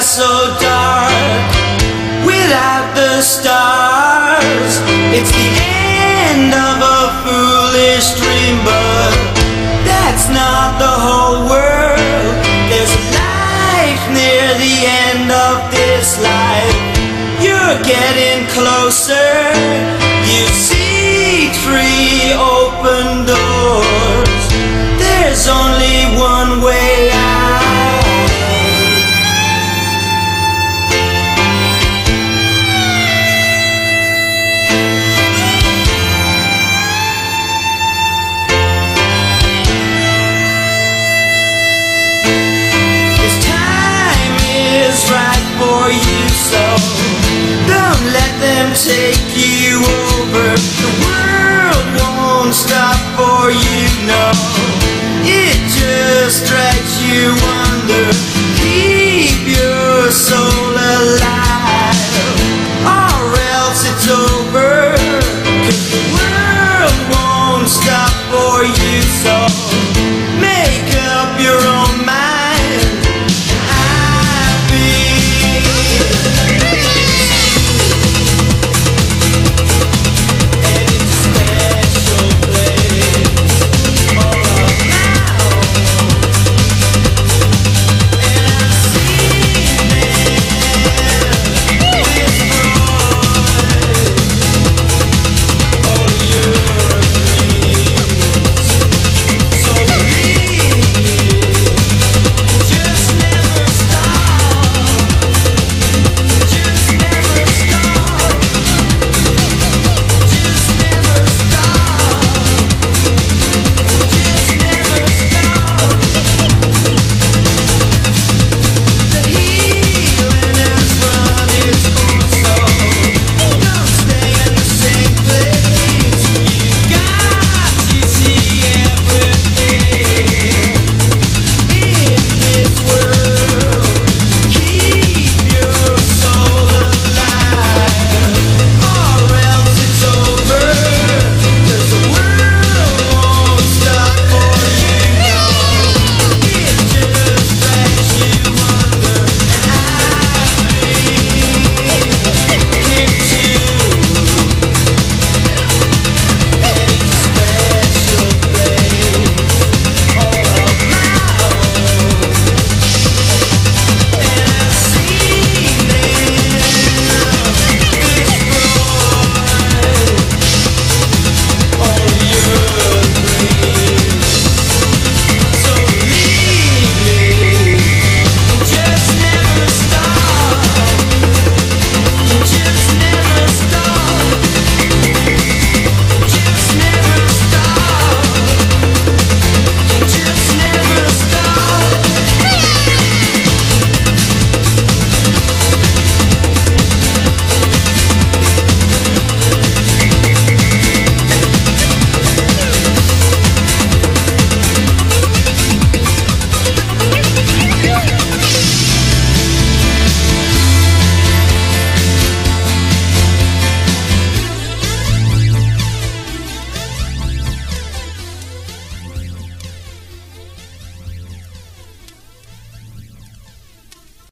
so dark without the stars. It's the end of a foolish dream, but that's not the whole world. There's life near the end of this life. You're getting closer. You see three open doors. There's only for you, so don't let them take you over. The world won't stop for you, no. It just drags you under.